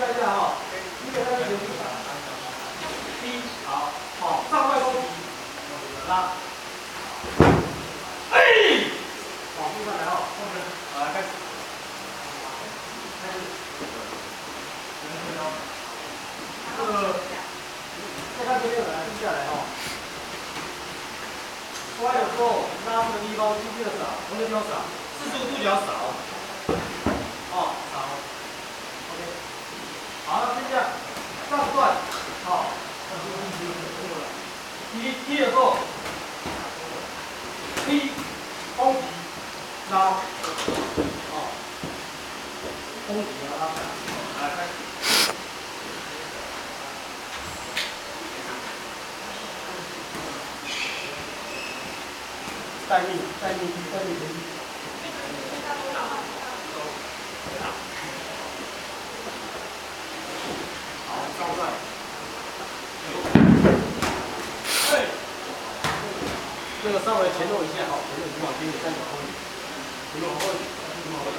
看一下哈，一个三个球击，一，好，好，上外攻击，拉，哎，好，慢慢来哈，后面，好，来开始，开始，这个，再看这边来，蹲下。来哈，摔的时候拉这个地方出去的少，同学地方少，四十五度角少。好，就这样，上段，好，踢踢的时候，踢，攻击，拉，好，攻击拉，来开始，待命，待命，待命。这个稍微前动一下，好，前动往前点，再往后点，前往后点，前往后